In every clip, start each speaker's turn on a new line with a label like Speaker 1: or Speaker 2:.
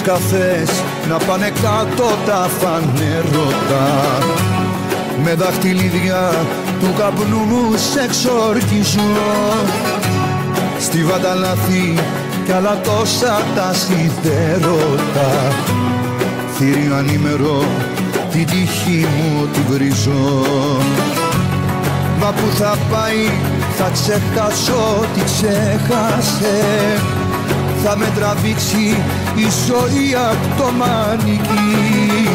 Speaker 1: Πικρός καφές να πάνε κάτω τα φανερώτα Με δαχτυλίδια του καπνού μου σε εξορκίζω. Στη βαταλάθη κι άλλα τόσα τα σιδέρωτα. Θύριο ανήμερο την τύχη μου την βρίζω. Μα που θα πάει θα ξεχάσω τι ξέχασε Θα με τραβήξει η ζωή απ' το μανικί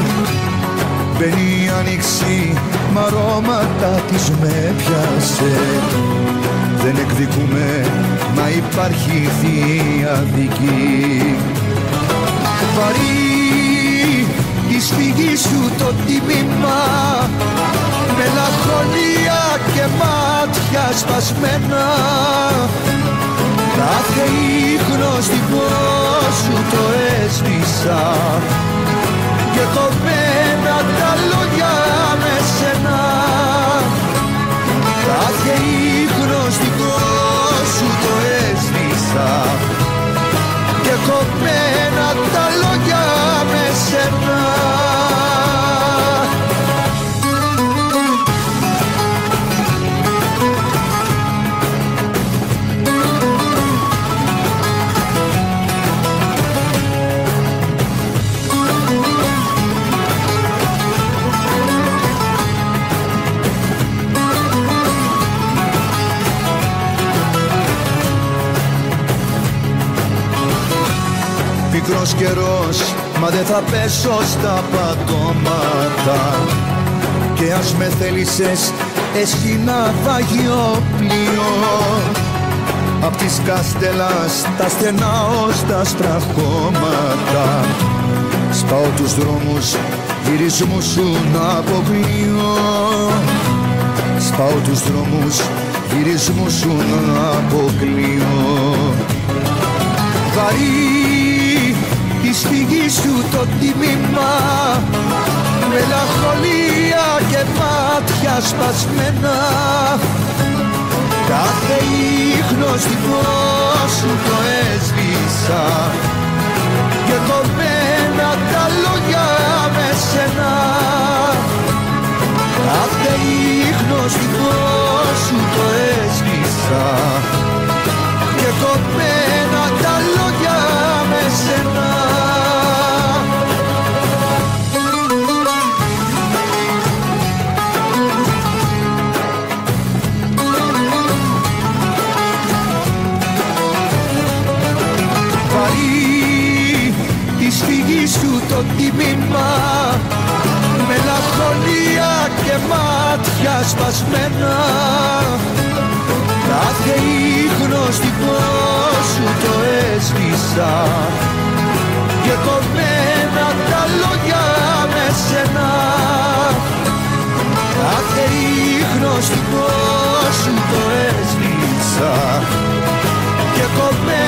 Speaker 1: Μπαίνει η άνοιξη μ' αρώματα της με πιάσε. Δεν εκδικούμε μα υπάρχει διαδική Βαρύ της φυγής σου το τίμημα Μελαγχολία και μάτια σπασμένα Κάθε ίχνο στην σου το έσβησα. Και κομμένα τα λόγια με σένα. Κάθε ίχνο καιρός μα δεν θα πέσω στα πατώματα. Και ας με θέλησες εσύ να βαγιό πλοίο Απ' της Καστελάς τα στενά ως τα στραχώματα. Σπάω τους δρόμους γυρισμούς σου να αποκλείω. Σπάω τους δρόμους γυρισμούς σου να αποκλείω. Βαρύ της φυγής σου το τίμημα Μελαγχολία και μάτια σπασμένα. Κάθε ίχνος σου το έσβησα Και κομμένα τα λόγια με σένα. Κάθε ίχνος σου το έσβησα το τίμημα Μελαγχολία και μάτια σπασμένα. Κάθε ίχνο σου το έσβησα. Και κομμένα τα λόγια με σένα. Κάθε ίχνο σου το έσβησα. Και κομμένα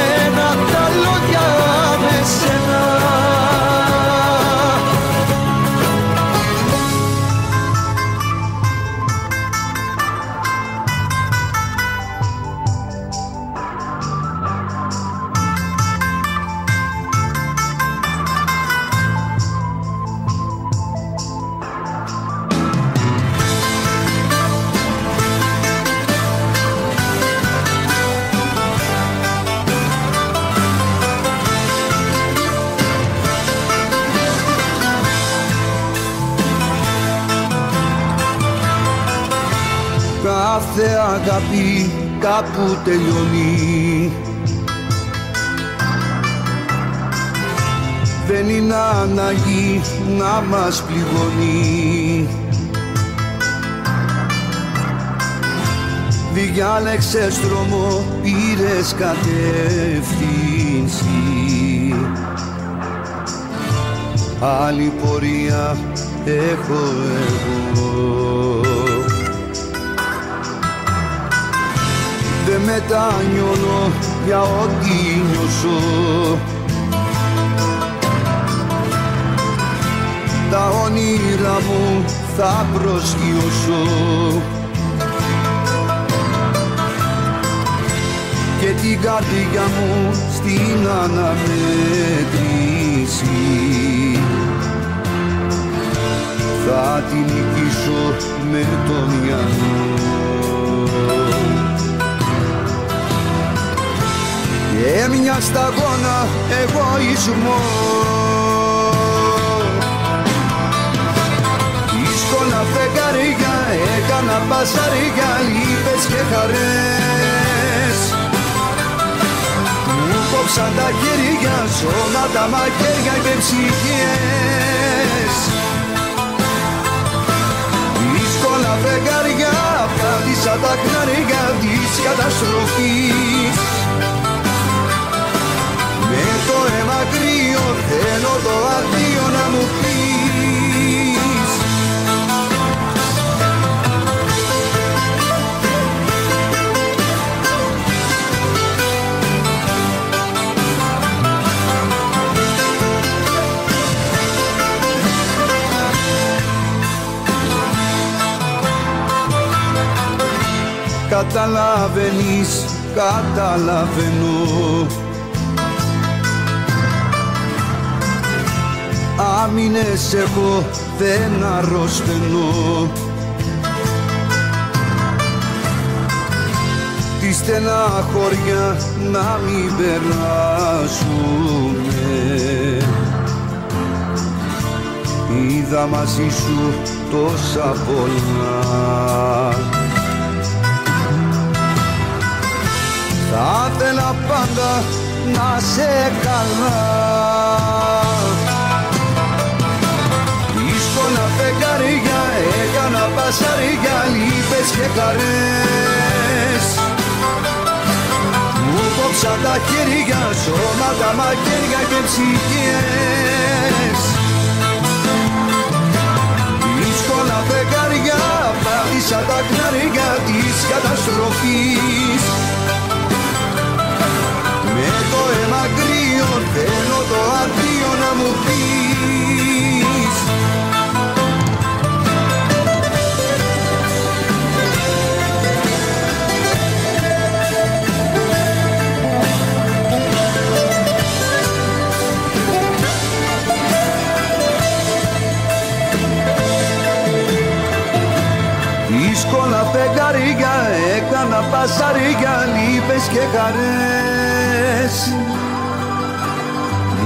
Speaker 1: αγάπη κάπου τελειώνει. Δεν είναι ανάγκη να μας πληγώνει. Διάλεξες δρόμο, πήρες κατεύθυνση. Άλλη πορεία έχω εγώ μετανιώνω για ό,τι νιώσω. Τα όνειρα μου θα προσγειώσω και την καρδιά μου στην αναμέτρηση. Θα την νικήσω με το μυαλό. Και μια σταγόνα εγωισμό Δύσκολα φεγγαριά έκανα πασαριά λύπες και χαρές. Μου κόψαν τα χέρια, σώματα, μαχαίρια και ψυχές. Δύσκολα φεγγαριά, πάτησα τα χνάρια της καταστροφής με το αίμα κρύο θέλω το αδείο να μου πεις. Καταλαβαίνεις, καταλαβαίνω άμυνες έχω δεν αρρωσταίνω. Τη στενά χωριά να μην περάσουμε Είδα μαζί σου τόσα πολλά. Θα ήθελα πάντα να σε καλά έκανα πασαριά λύπες και χαρές. Μου κόψα τα χέρια, σώματα, μαχαίρια και ψυχές. Δύσκολα φεγγαριά πάτησα τα χνάρια της καταστροφής. Με το αίμα κρύο θέλω το αντίο να μου πεις έκανα πασαρίγια λύπες και χαρές.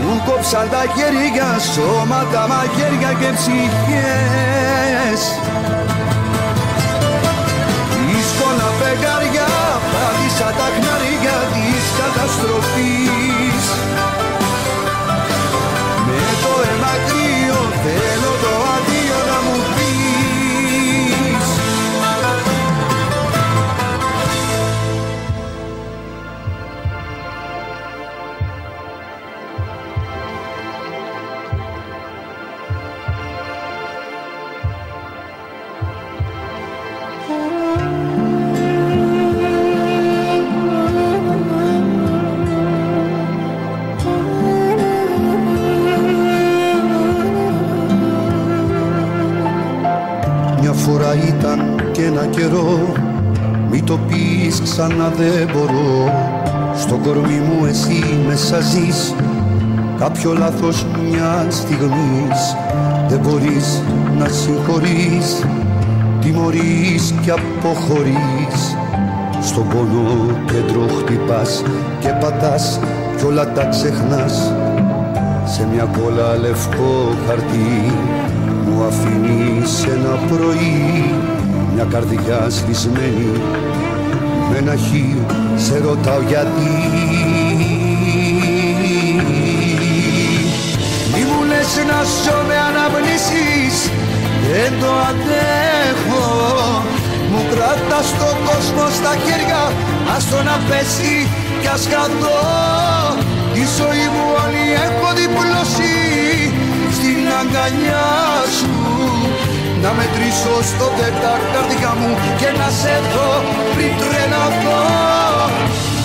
Speaker 1: Μου κόψαν τα χέρια, σώματα, μαχαίρια και ψυχές. Δύσκολα φεγγαριά πάτησα τα χνάρια της καταστροφής ξανά δεν μπορώ. Στο κορμί μου εσύ μέσα ζεις. Κάποιο λάθος μια στιγμής. Δεν μπορείς να συγχωρείς. Τιμωρείς και αποχωρείς. Στον πόνο κέντρο χτυπάς Και πατάς κι όλα τα ξεχνάς. Σε μια κόλλα λευκό χαρτί μου αφήνεις ένα πρωί. Μια καρδιά σβησμένη με ένα χ σε ρωτάω γιατί. Μη μου λες να ζω με αναμνήσεις δεν το αντέχω. Μου κρατάς τον κόσμο στα χέρια ας το να πέσει κι ας χαθώ Τη ζωή μου όλη έχω διπλώσει στην αγκαλιά σου Να μετρήσω στο τέταρ καρδιά μου και να σε δω πριν τρελαθώ.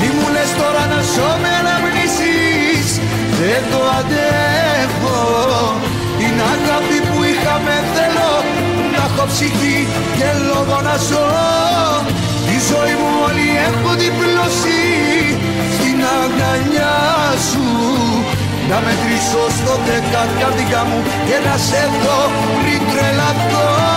Speaker 1: Μη μου λες τώρα να ζω με αναμνήσεις. Δεν το αντέχω. Την αγάπη που είχαμε θέλω Να έχω ψυχή και λόγο να ζω. Τη ζωή μου όλη έχω διπλώσει στην αγκαλιά σου να μετρήσω στο δεκάρ καρδιά μου και να σε δω πριν τρελαθώ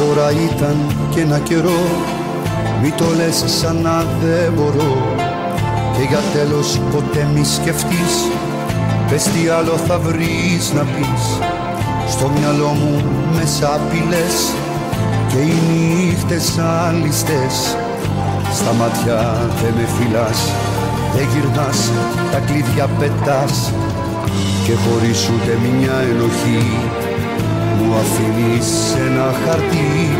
Speaker 1: φορά ήταν και ένα καιρό Μη το λες σαν να δεν μπορώ. Και για τέλος ποτέ μη σκεφτείς Πες τι άλλο θα βρεις να πεις. Στο μυαλό μου μέσα απειλές Και οι νύχτες σαν ληστές Στα μάτια δεν με φυλάς Δεν γυρνάς, τα κλειδιά πετάς. Και χωρίς ούτε μια ενοχή μου αφήνεις ένα χαρτί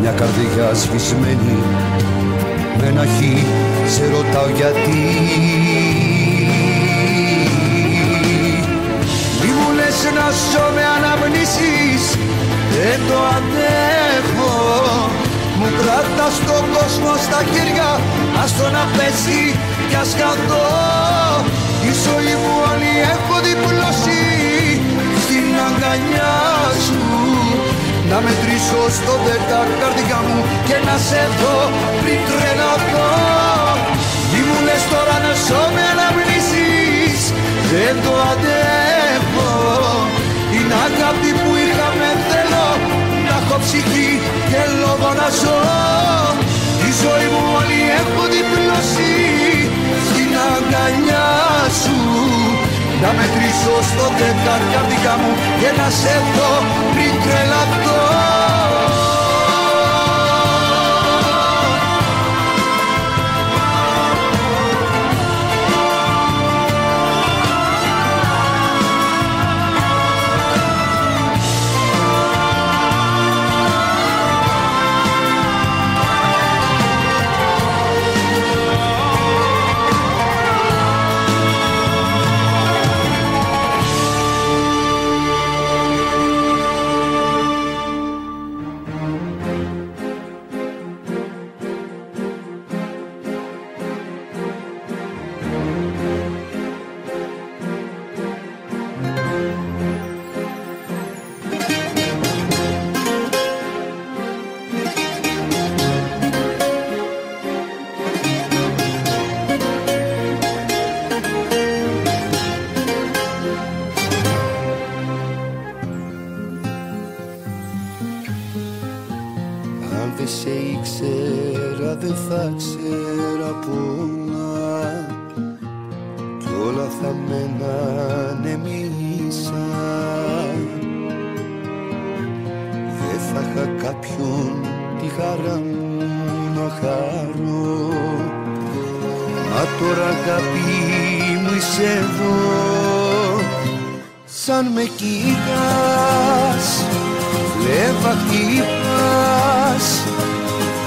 Speaker 1: μια καρδιά σβησμένη. Με ένα χι σε ρωτάω γιατί. Μη μου λες να ζω με αναμνήσεις δεν το αντέχω μου κρατάς τον κόσμο στα χέρια ας το να πέσει κι ας καθώ η ζωή μου όλη έχω διπλώσει στην αγκαλιά σου. Να μετρήσω στο δέκα καρδιά μου και να σε δω πριν τρελαθώ. Μη μου λες τώρα να ζω με αναμνήσεις. Δεν το αντέχω. Την αγάπη που είχαμε θέλω να έχω ψυχή και λόγο να ζω. Η ζωή μου όλη έχω διπλώσει. Στην αγκαλιά σου να μετρήσω στο δεκάρ καρδιά μου και να σε δω. Πριν τρελαθώ
Speaker 2: όνειρευτήκα απλώς
Speaker 1: σαν με κοίτας Φλέβα χτύπας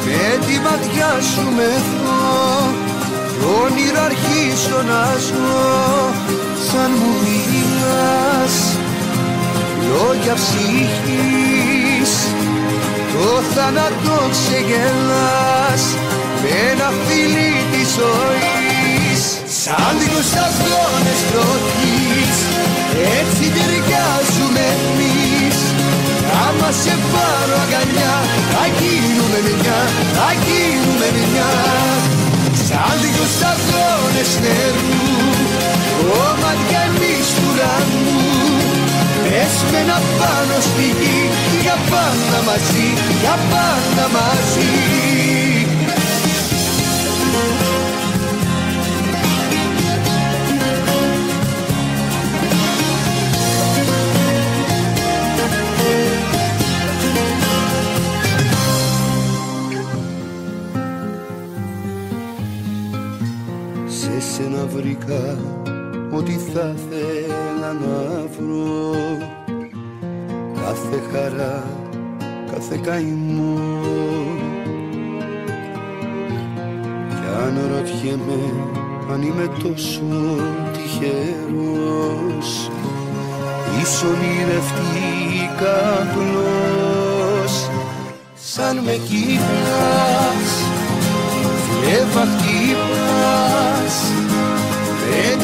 Speaker 1: με τη ματιά σου μεθώ κι όνειρα αρχίσω να ζω. Σαν μου μιλάς λόγια ψυχής. Το θάνατο ξεγελάς με ένα Σαν δικούς γόνες πρώτης Έτσι τυρκάζουμε εμείς. Άμα σε πάρω αγκαλιά Θα γίνουμε μια, θα γίνουμε μια. Σαν δικούς γόνες νερού Ο εμείς του ουρανού Πέσμενα πάνω στη γη Για πάντα μαζί, για πάντα μαζί. βρήκα ό,τι θα θέλα να βρω. Κάθε χαρά, κάθε καημό. Κι αν ρωτιέμαι αν είμαι τόσο τυχερός ίσως ονειρευτήκα απλώς σαν με κοιτάς Εύα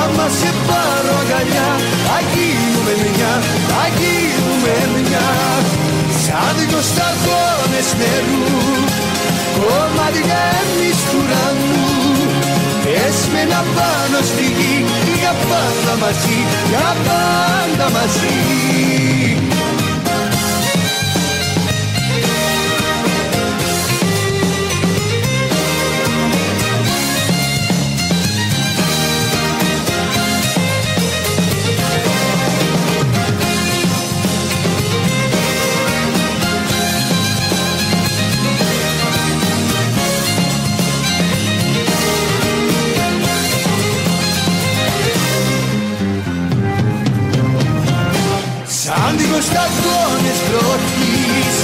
Speaker 1: άμα σε πάρω αγκαλιά θα γίνουμε μια, θα γίνουμε μια. Σαν δυο σταγόνες νερού κομμάτια εμείς του ουρανού. Έσμενα πάνω στη γη για πάντα μαζί, για πάντα μαζί σταγόνες βροχής.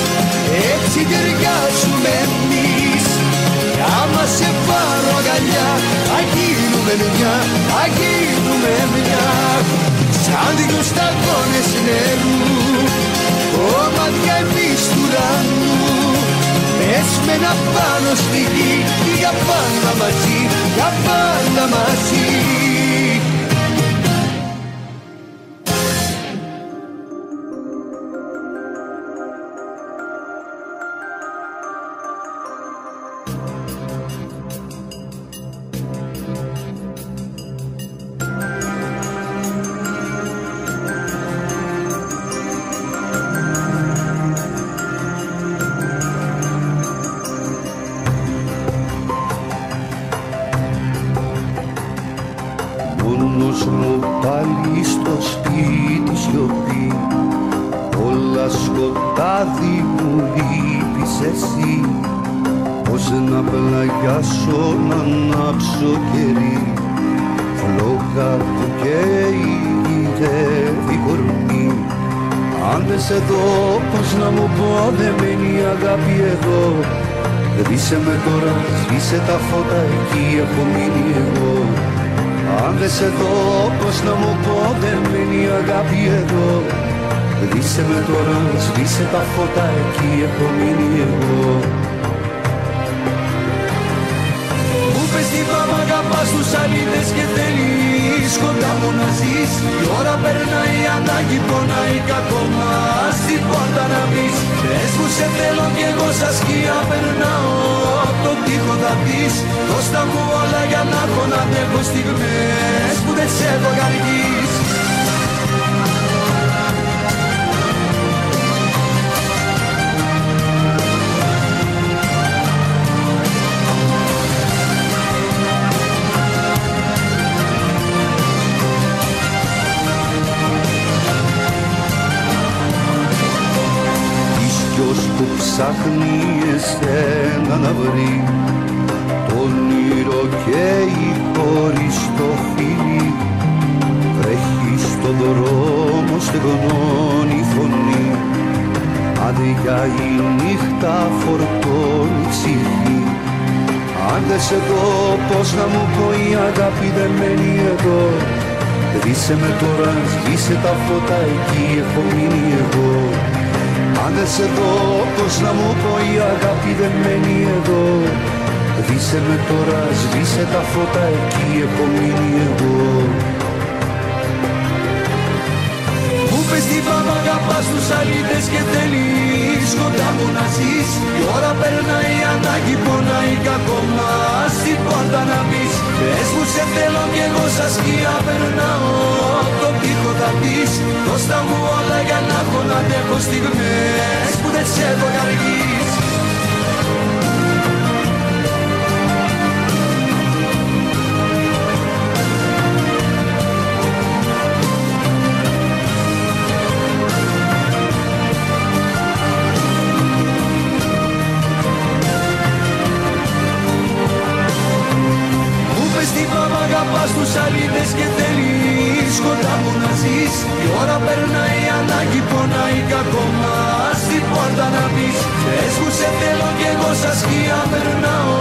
Speaker 1: Έτσι ταιριάζουμε εμείς. Κι άμα σε πάρω αγκαλιά θα γίνουμε μια, θα γίνουμε μια. Σαν δυο σταγόνες νερού κομμάτια εμείς του ουρανού. Πες με να πάνω στη γη για πάντα μαζί, για πάντα μαζί
Speaker 2: Αν δεν σε δω, πώς να μου πω, δεν μένει αγάπη εδώ. Σβήσε με τώρα, σβήσε τα φώτα, εκεί έχω μείνει εγώ.
Speaker 1: Μου πες τι πάμε αγαπάς τους αλήτες και θέλεις κοντά μου να ζεις. Η ώρα περνάει, ανάγκη πονάει, κακό μας την πόρτα να μπεις Πες μου σε θέλω κι εγώ σαν σκιά περνάω το τείχο θα πεις. Δώσ' τα μου όλα για να έχω να αντέχω στιγμές
Speaker 2: σβήσε τα φώτα εκεί έχω μείνει εγώ. Αν δεν σε δω πως να μου πω η αγάπη δεν μένει εδώ. Σβήσε με τώρα, σβήσε τα φώτα εκεί έχω μείνει εγώ
Speaker 1: πες τι πάμε αγαπάς τους αλήτες και θέλεις κοντά μου να ζεις. Η ώρα περνάει ανάγκη πονάει κακό μας στην πόρτα να μπεις. Πες μου σε θέλω κι εγώ σαν σκιά περνάω το τείχο θα πεις. Δώσ' τα μου όλα για να έχω να αντέχω στιγμές που δεν σε έχω καργείς στους αλήτες και θέλεις κοντά μου να ζεις. Η ώρα περνάει, ανάγκη πονάει, κακό μας Στην πόρτα να πεις. Πες μου σε θέλω κι εγώ σαν σκιά περνάω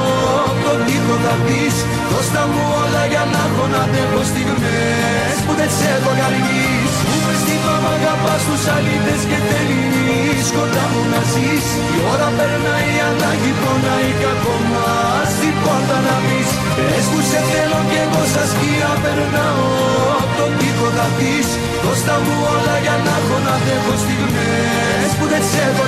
Speaker 1: Το τείχο θα πεις. Δώστα μου όλα για να έχω να αντέχω στιγμές Που δεν σε έχω καργείς Μου πες τι μ' αγαπάς τους αλήτες και θέλεις κοντά μου να ζεις. Η ώρα περνάει, ανάγκη πονάει, κακό μας Στην πόρτα να πεις Πες μου σε θέλω κι εγώ σαν σκιά περνάω. Τον τοίχο θα πεις Δώστα μου όλα για να έχω να δέχω στιγμές. Που δεν σε έχω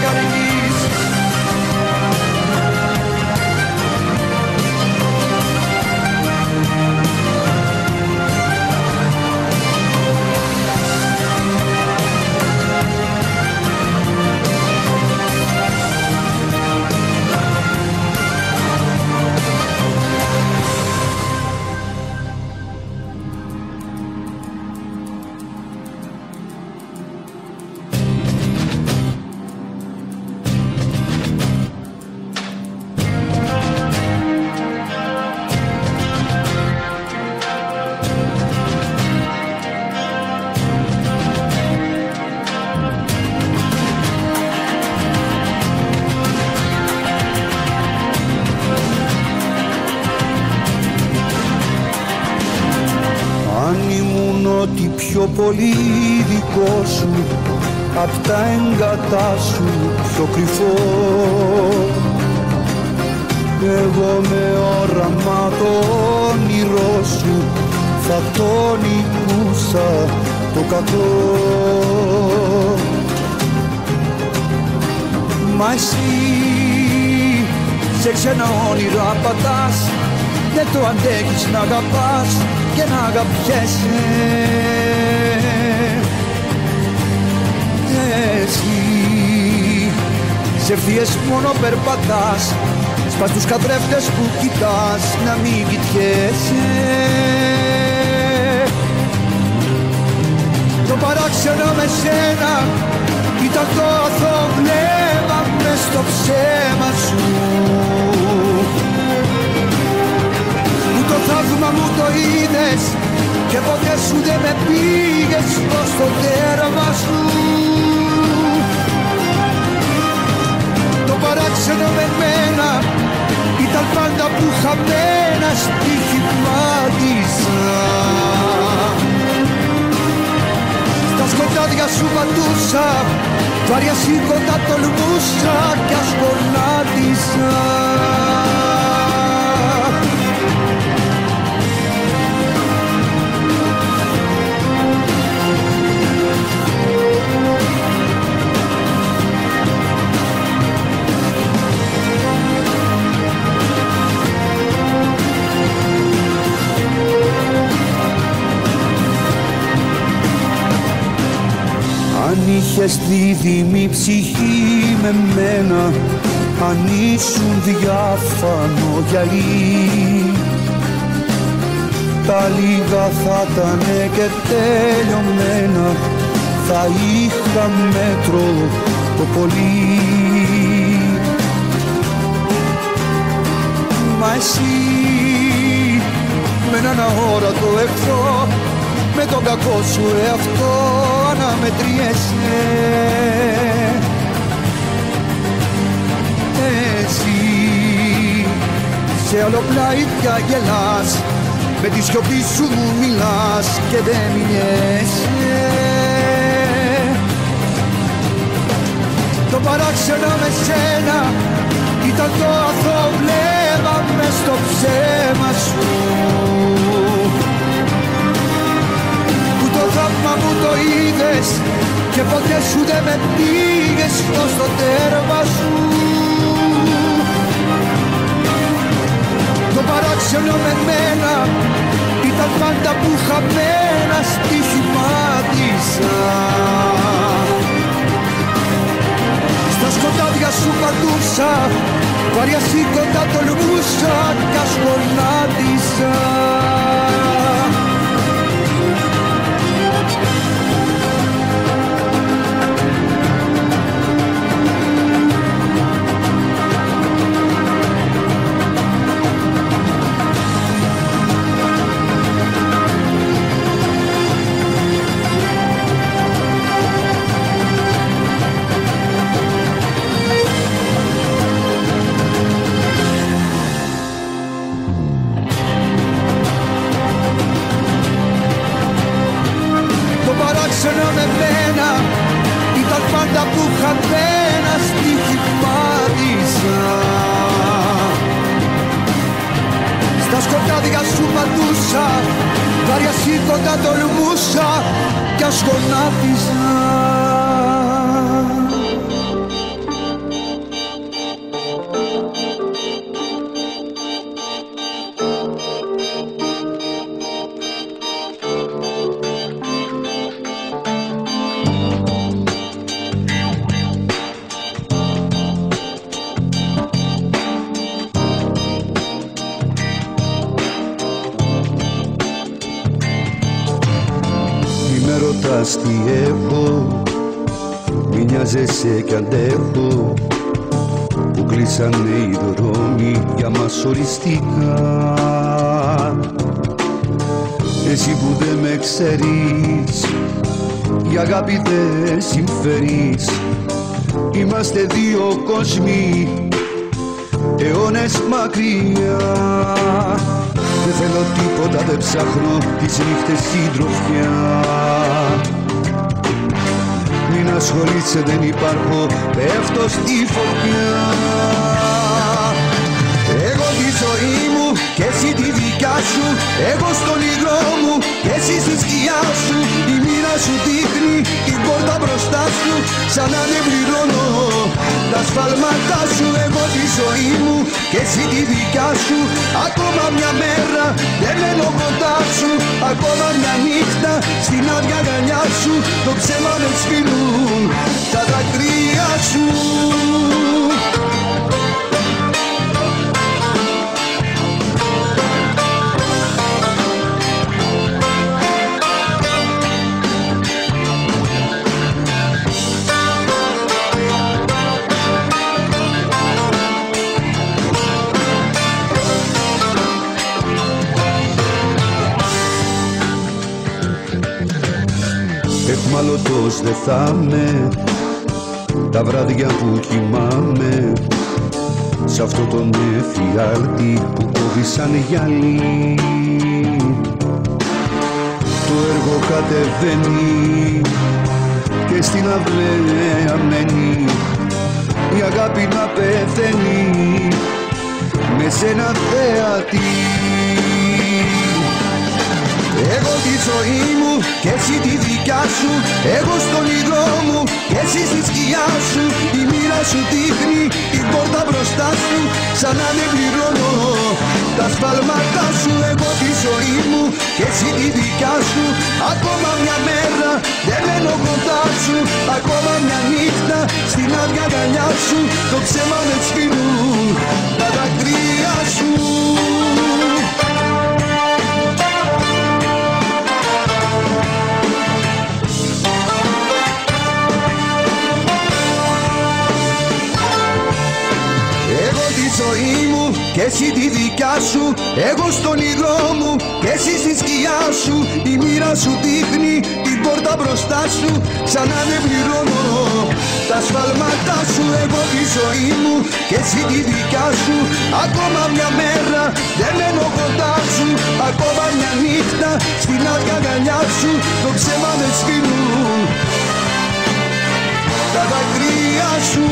Speaker 2: πολύ δικό σου απ' τα έγκατά σου πιο κρυφό. Εγώ με όραμα το όνειρό σου θα το νικούσα το κακό. Μα εσύ σε ξένα όνειρα πατάς δεν το αντέχεις να αγαπάς και να αγαπιέσαι. Εσύ σε ευθείες μόνο περπατάς σπάς τους καθρέφτες που κοιτάς να μην κοιτιέσαι. Το παράξενο με σένα ήταν το αθώο βλέμμα μες στο ψέμα σου θαύμα μου το είδες και ποτέ σου δεν με πήγες ως το τέρμα σου. Το παράξενο με μένα ήταν πάντα που χαμένα στοιχημάτισα. Στα σκοτάδια σου πατούσα βαριά σήκωτα τολμούσα κι σκολάτισα Αν είχες δίδυμη ψυχή με μένα Αν ήσουν διάφανο γυαλί. Τα λίγα θα ήταν και τελειωμένα Θα είχα μέτρο το πολύ. Μα εσύ με έναν αόρατο εχθρό με τον κακό σου εαυτό αναμετριέσαι Εσύ σε άλλο πλάι πια γελάς με τη σιωπή σου μου μιλάς και δεν μοιέσαι Το παράξενο με σένα ήταν το αθώο βλέμμα μες στο ψέμα σου θαύμα μου το είδες και ποτέ σου δεν με πήγες ως το τέρμα σου. Το παράξενο με μένα ήταν πάντα που χαμένα στοιχημάτισα Στα σκοτάδια σου πατούσα βαριά σήκωτα τολμούσα κι ασχολάτισα αγάπη δεν συμφέρεις. Είμαστε δύο κόσμοι αιώνες μακριά. Δεν θέλω τίποτα, δεν ψάχνω τις νύχτες συντροφιά μην ασχολείσαι δεν υπάρχω Πέφτω στη φωτιά. Εγώ τη ζωή μου και εσύ τη δικιά σου Εγώ στον υγρό μου. Και εσύ στη σκιά σου Η μοίρα σου δείχνει την πόρτα μπροστά σου. Σαν να δεν πληρώνω τα σφάλματά σου Εγώ τη ζωή μου. Και εσύ τη δικιά σου Ακόμα μια μέρα δεν μένω κοντά σου. Ακόμα μια νύχτα στην άδεια γαλιά σου Το ψέμα δεν σφυρούν τα δακρύα σου Εχμαλωτός δεν θα με τα βράδια που κοιμάμαι Σ' αυτό τον εφιάλτη που κόβει σαν γυαλί. Το έργο κατεβαίνει και στην αυλαία μένει. Η αγάπη να πεθαίνει με σένα θέατη ζωή μου και εσύ τη δικιά σου Εγώ στον ήλιο μου και εσύ στη σκιά σου. Η μοίρα σου δείχνει την πόρτα μπροστά σου Σαν να δεν πληρώνω. Τα σπαλμάτα σου Εγώ τη ζωή μου και εσύ τη δικιά σου. Ακόμα μια μέρα δεν μένω κοντά σου Ακόμα μια νύχτα στην άδεια γαλιά σου. Το ψέμα δεν σφυρούν τα δακρύα σου και εσύ τη δικιά σου Εγώ στον ήλιο μου και εσύ στη σκιά σου. Η μοίρα σου δείχνει την πόρτα μπροστά σου Σαν να δεν πληρώνω τα σφαλμάτα σου Εγώ τη ζωή μου και εσύ τη δικιά σου. Ακόμα μια μέρα δεν μένω κοντά σου Ακόμα μια νύχτα στην άδεια γαλιά σου Το ψέμα δεν σφυρούν. Τα δακρύα σου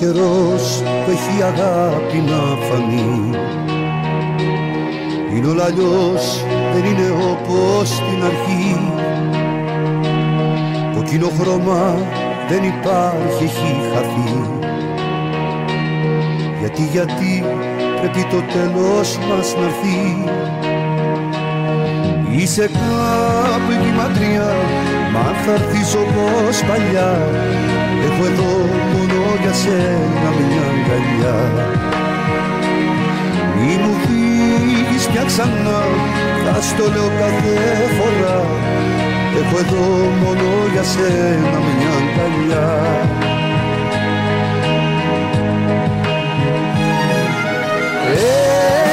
Speaker 2: καιρός που έχει αγάπη να φανεί. Είναι όλα αλλιώς, δεν είναι όπως στην αρχή. Κοκκίνο χρώμα δεν υπάρχει, έχει χαθεί. Γιατί, γιατί πρέπει το τέλος μας να έρθει. Είσαι κάπου εκεί μακριά, μα θα έρθεις όπως παλιά Έχω εδώ μόνο για σένα μια αγκαλιά Μη μου φύγεις πια ξανά, θα στο λέω κάθε φορά Έχω εδώ μόνο για σένα μια αγκαλιά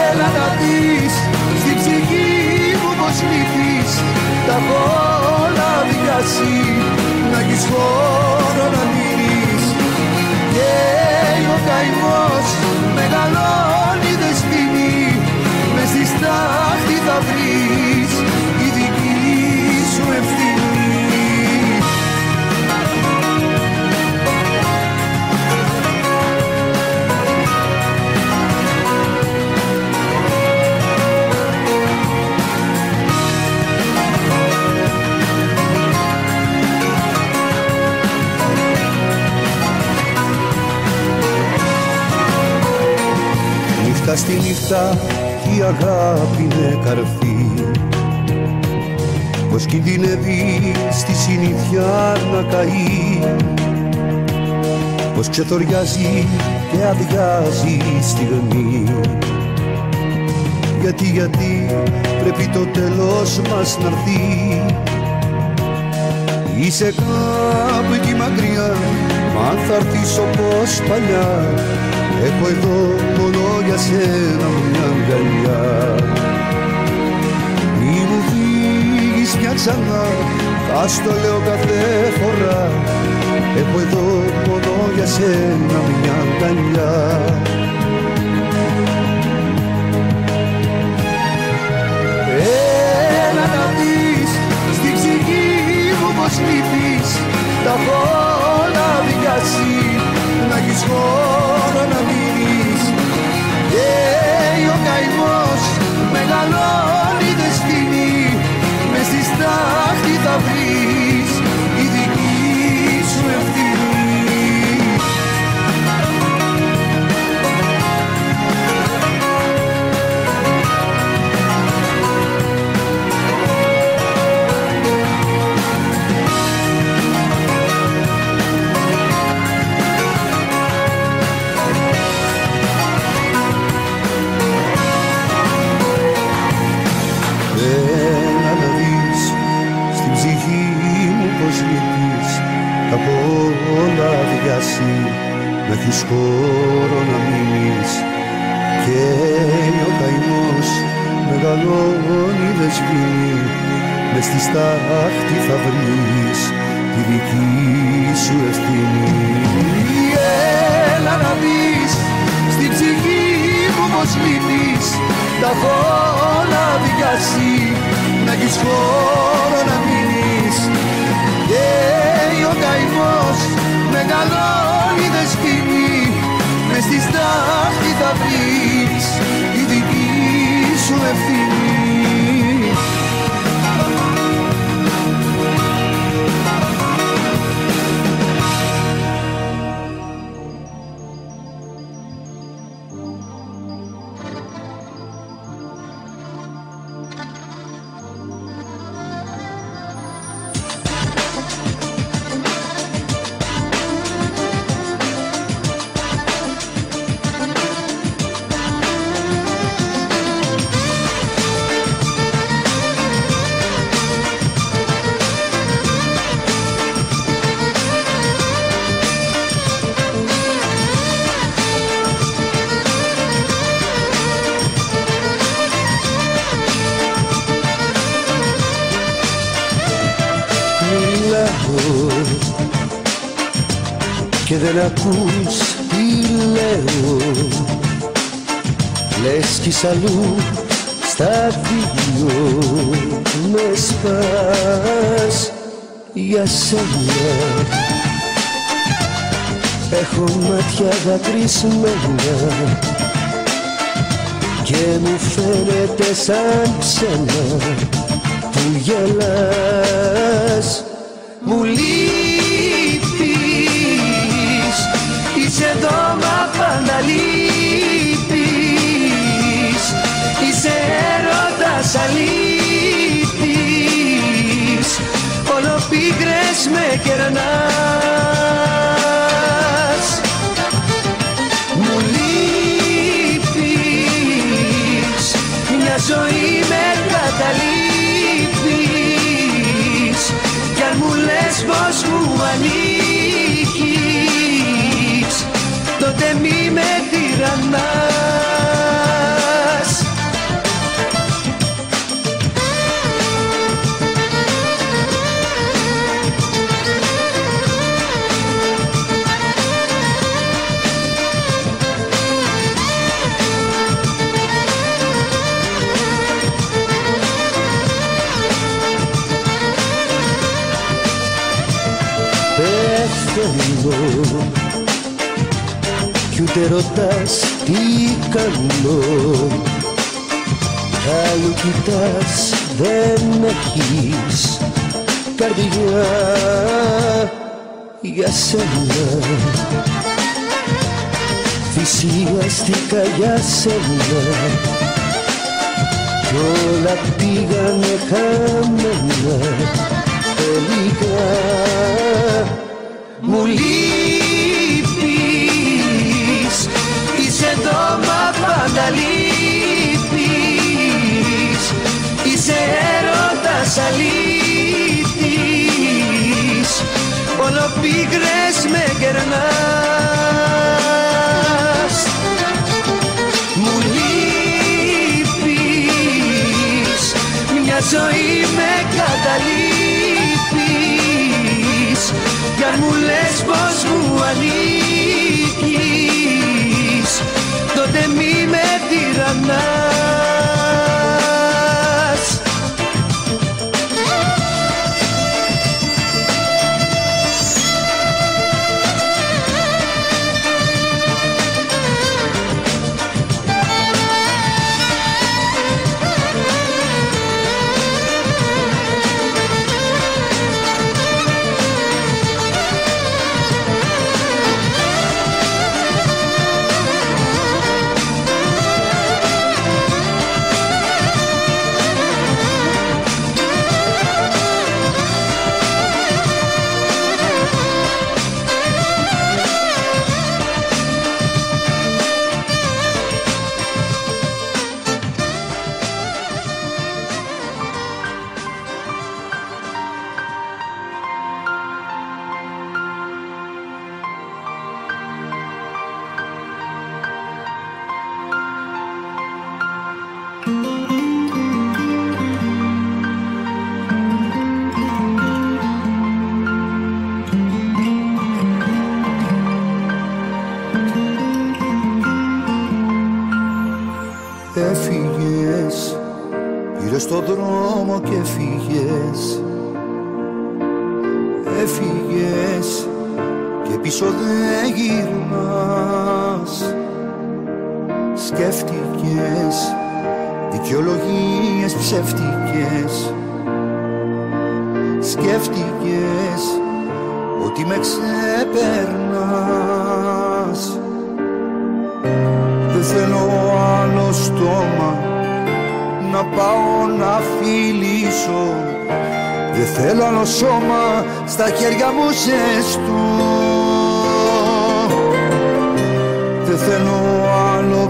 Speaker 2: Έλα να δεις στην ψυχή μου πως λυθείς Τα όλα δικιά
Speaker 1: δικασί να έχεις χώρο να μείνεις και ο καημός μεγαλώνει δεσποινή. Μες στη στάχτη θα βρεις Νύχτα στη νύχτα η αγάπη είναι καρφί. Πως κινδυνεύει στη συνήθεια να καεί. Πως ξεθοριάζει και αδειάζει η στιγμή. Γιατί, γιατί πρέπει το τέλος μας να έρθει. Είσαι κάπου εκεί μακριά Μα θα έρθεις όπως παλιά Έχω εδώ μόνο για σένα μια αγκαλιά. Μη μου φύγεις πια ξανά Θα στο λέω κάθε φορά. Έχω εδώ μόνο για σένα μια αγκαλιά. Έλα να δεις στην ψυχή μου πως λείπεις. Τα έχω όλα δικασί να έχεις χώρο έχεις χώρο να μείνεις Και ο καημός μεγαλώνει δεν σβήνει Μες στη στάχτη θα βρεις τη δική σου ευθύνη. Έλα να δεις στην ψυχή μου πως λείπεις Τα έχω όλα δικασί να έχεις χώρο να μείνεις Και ο καημός μεγαλώνει δεσποινή Μες στη στάχτη θα βρεις η δική σου ευθύνη δεν ακούς τι λέω. Λες κι είσαι αλλού στα δύο με σπάς για σένα. Έχω μάτια δακρυσμένα και μου φαίνεται σαν ψέμα που γελάς Όλο πίκρες με κερνάς. Μου λείπεις Μια ζωή με καταλείπεις Κι αν μου λες πως μου ανήκεις Τότε μη με τυραννάς
Speaker 2: τι κάνω Άλλου κοιτάς δεν έχεις καρδιά για σένα. Θυσιαστήκα για σένα. Κι όλα πήγανε χαμένα. Τελικά μου λείπεις μα πάντα λείπεις είσαι έρωτας αλήθης. Όλο πίγρες με κερνάς. Μου λείπεις. Μια ζωή με καταλείπεις κι αν μου λες πως μου ανήκεις τότε μη με τυραννάς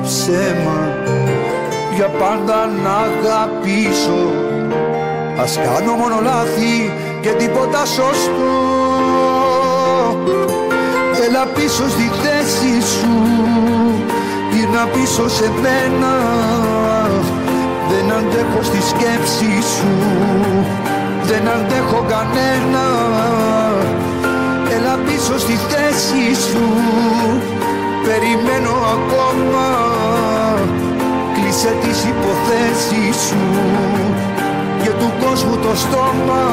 Speaker 2: ψέμα για πάντα να αγαπήσω. Ας κάνω μόνο λάθη και τίποτα σωστό. Έλα πίσω στη θέση σου Γύρνα πίσω σε μένα. Δεν αντέχω στη σκέψη σου Δεν αντέχω κανένα. Έλα πίσω στη θέση σου Περιμένω ακόμα. Κλείσε τις υποθέσεις σου Και του κόσμου το στόμα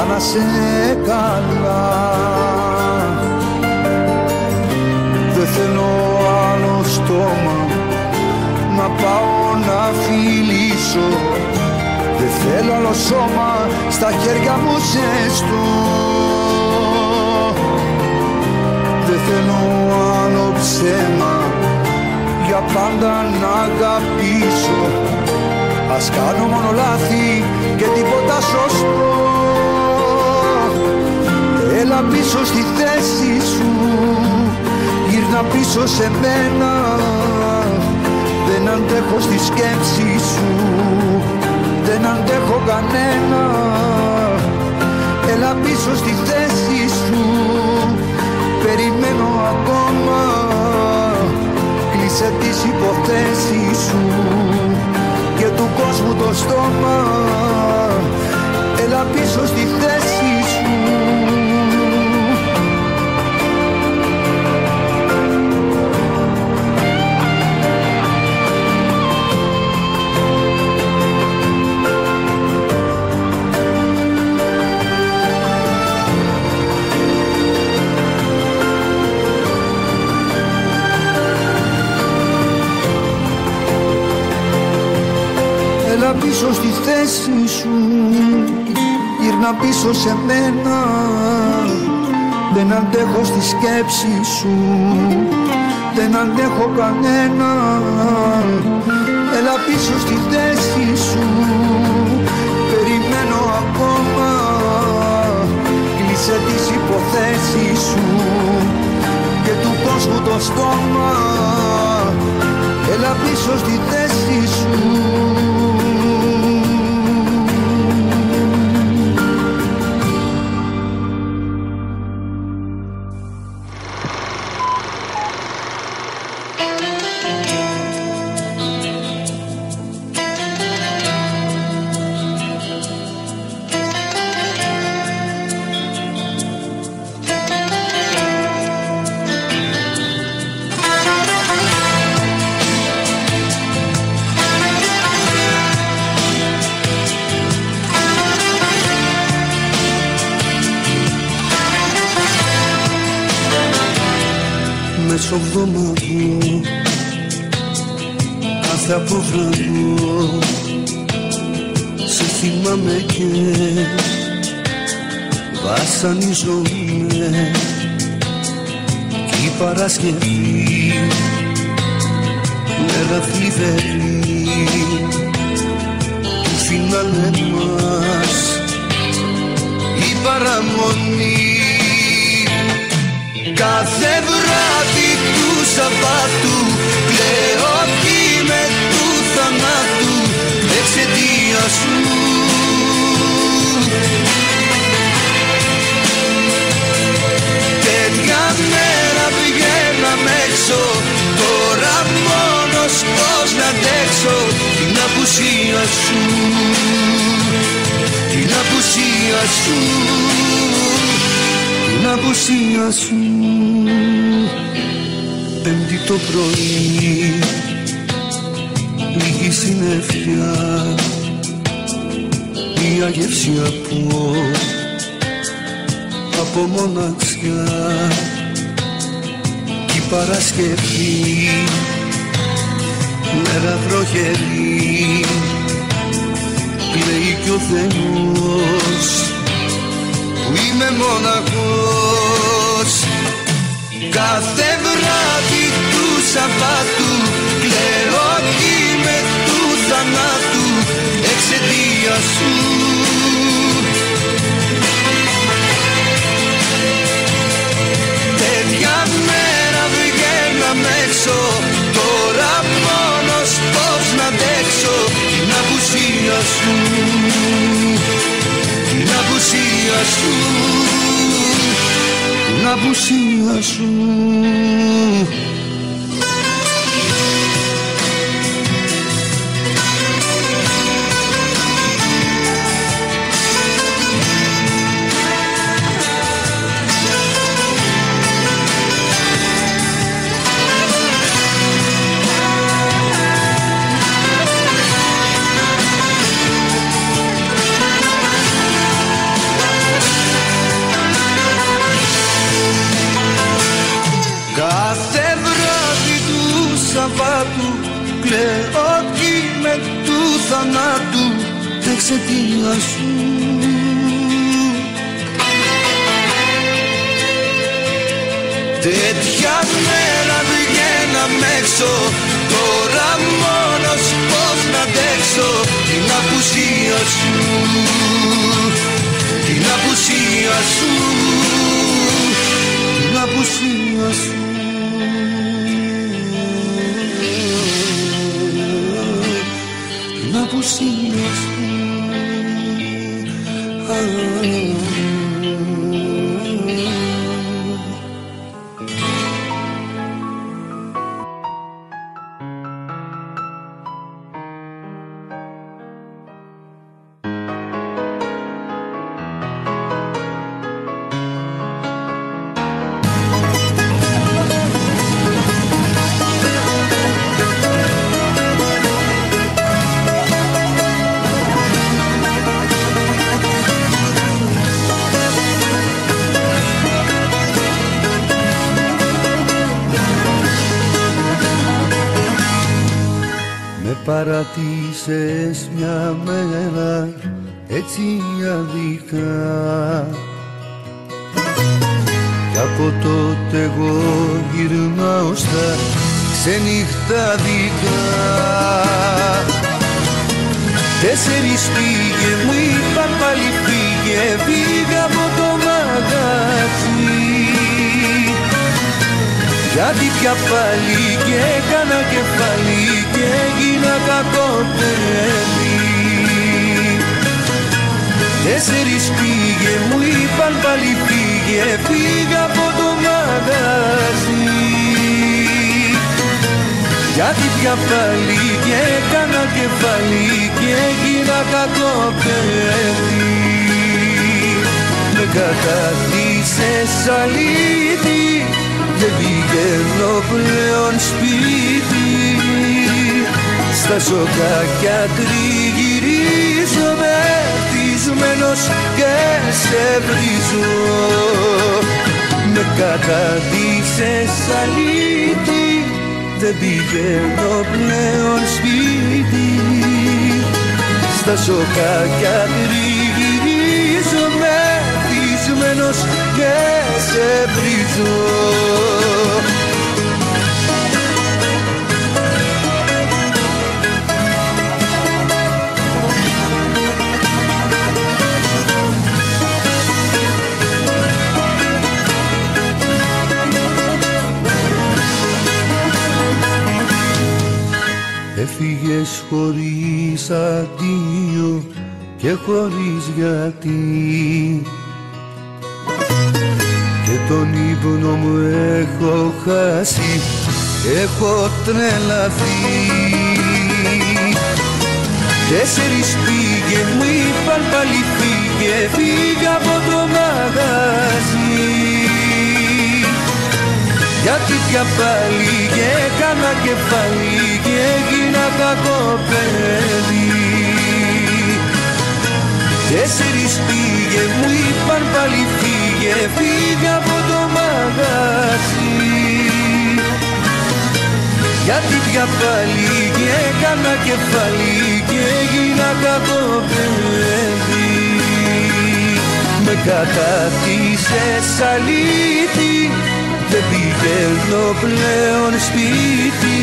Speaker 2: αλλά να σε καλά. Δεν θέλω άλλο στόμα να πάω να φιλήσω. Δεν θέλω άλλο σώμα στα χέρια μου ζεστό. Δεν θέλω άλλο ψέμα για πάντα να αγαπήσω.
Speaker 1: Ας κάνω μόνο λάθη και τίποτα σωστό Έλα πίσω στη θέση σου. Γύρνα πίσω σε μένα. Δεν αντέχω στη σκέψη σου. Δεν αντέχω κανένα. Έλα πίσω στη θέση σου. Περιμένω ακόμα. Κλείσε τις υποθέσεις σου Και του κόσμου το στόμα. Έλα πίσω στη θέση πίσω στη θέση σου. Γύρνα πίσω σε μένα. Δεν αντέχω στη σκέψη σου. Δεν αντέχω κανένα. Έλα πίσω στη θέση σου. Περιμένω ακόμα. Κλείσε τις υποθέσεις σου. Και του κόσμου το στόμα. Έλα πίσω στη θέση
Speaker 2: λίγη συννεφιά μια γεύση από από μοναξιά η Παρασκευή μέρα βροχερή λέει κι ο Θεός που είμαι μοναχός Κάθε βράδυ του Σαββάτου σου. Τέτοια μέρα βγαίναμε έξω. Τώρα μόνος πώς να αντέξω. Την απουσία σου την απουσία σου την απουσία σου θανάτου εξαιτία σου. Τέτοια μέρα βγαίναμε έξω Τώρα μόνος πώς να αντέξω
Speaker 1: σου Την απουσία σου. Την απουσία σου. Την απουσία σου see me through. Oh. Γιατί πια πάλι και έκανα κεφάλι και έγινα κακό παιδί Τέσσερις πήγε μου είπαν πάλι πήγε πήγα από το μαγαζί. Γιατί πια πάλι και έκανα κεφάλι και έγινα κακό παιδί Με καταδύσες αλήτη δεν πηγαίνω πλέον σπίτι. Στα σοκάκια τριγυρίζω μεθυσμένος και σε βρίζω. Με καταδείξες αλήτη δεν πηγαίνω πλέον σπίτι. Στα σοκάκια τριγυρίζω μεθυσμένος και σε βρίζω Έφυγες χωρίς αντίο και χωρίς γιατί. και τον ύπνο μου έχω χάσει έχω τρελαθεί. Τέσσερις πήγες μου είπαν πάλι φύγε φύγα από το μαγαζί. Γιατί πια πάλι και έκανα κεφάλι και έγινα κακό παιδί. Τέσσερις πήγες μου είπαν πάλι φύγε φύγε από το μαγαζί. Γιατί πια πάλι και έκανα κεφάλι και έγινα κακό παιδί. Με κατατήσες αλήτη δεν πηγαίνω πλέον σπίτι.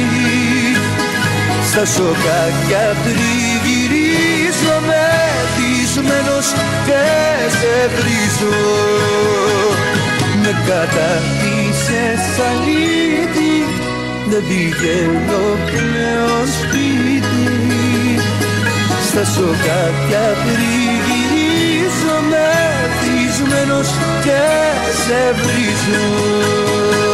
Speaker 1: Στα σοκάκια τριγυρίζω μεθυσμένος και σε βρίζω. Με κατακτήσες αλήτη δεν πηγαίνω πλέον σπίτι. Στα σοκάκια τριγυρίζω μεθυσμένος και σε βρίζω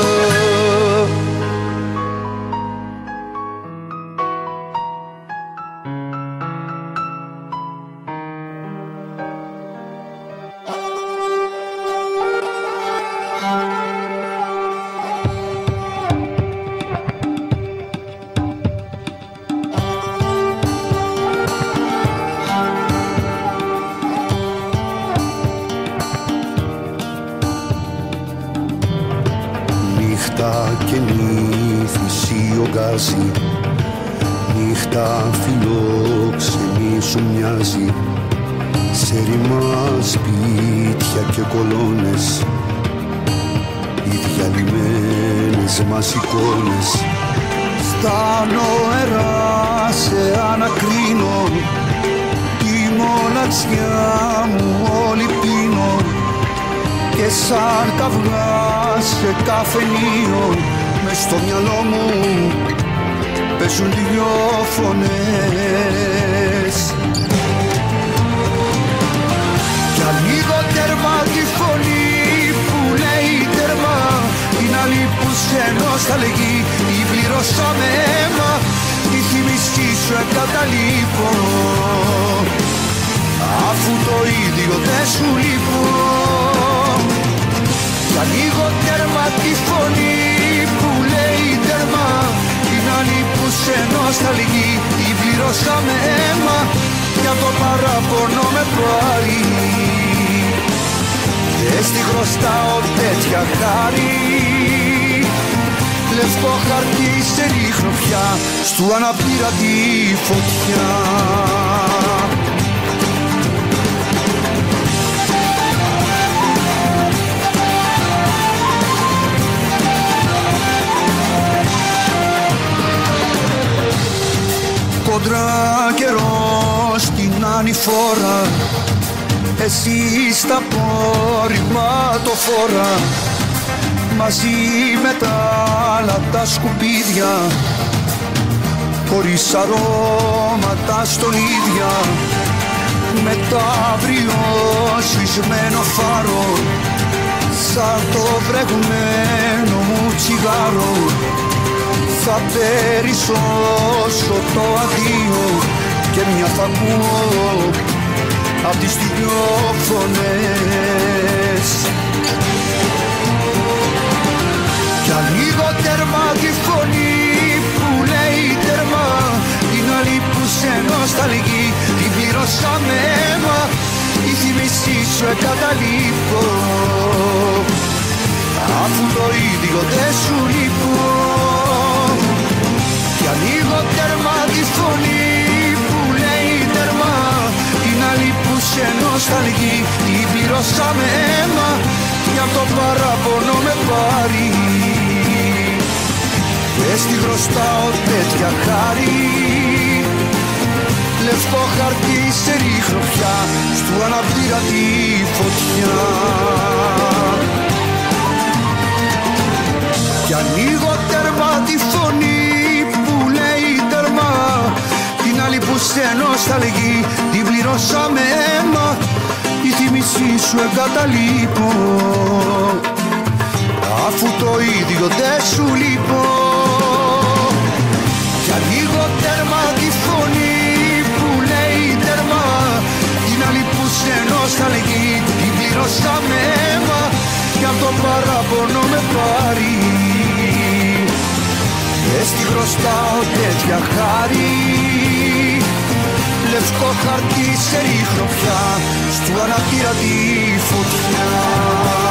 Speaker 1: σαν καυγάς σε καφενείο μες στο μυαλό μου. Παίζουν δυο φωνές. Κι λίγο τέρμα τη φωνή που λέει τέρμα την άλλη που σε νοσταλγεί ή πληρώσαμε αίμα. Η θύμησή σου εγκαταλείπω. Αφού το ίδιο δεν σου λείπω για λίγο τέρμα τη φωνή που λέει τέρμα. Την άλλη που σε νοσταλγεί η πληρώσαμε αίμα. Για το παράπονο με πάλι και στη χρωστάω τέτοια χάρη. Λευκό χαρτί σε ρίχνω πια Στου αναπήρατη φωτιά Κοντρά καιρός στην ανηφόρα. Εσύ στα πόρυμα το φόρα. Μαζί με τα άλλα τα σκουπίδια. Χωρίς αρώματα στον ίδια. Με το αύριο σβησμένο φάρο. Σαν το βρεγμένο μου τσιγάρο θα περισσώσω το αδείο και μια θα ακούω απ' τις δυο φωνές κι ανοίγω τέρμα τη φωνή που λέει τέρμα Την άλλη που σε νοσταλγεί την πληρώσαμε αίμα Η θύμησή σου εγκαταλείπω. Αφού το ίδιο δεν σου λείπω άλλη που σε νοσταλγεί την πληρώσαμε αίμα για το παράπονο με πάρει. Και στη χρωστάω τέτοια χάρη. Λευκό χαρτί σε ρίχνω πια Στου αναπτήρα τη φωτιά. Κι ανοίγω τέρμα τη φωνή που σε νοσταλγεί την πληρώσαμε αίμα. Η θύμησή σου εγκαταλείπω. Αφού το ίδιο δεν σου λείπω. Για λίγο τέρμα τη φωνή που λέει τέρμα. Την άλλη που σε νοσταλγεί την πληρώσαμε αίμα. Για το παράπονο με πάρει. Και στη χρωστάω τέτοια χάρη Λευκό χαρτί σε ρίχνω πια Στου αναπήρα τη φωτιά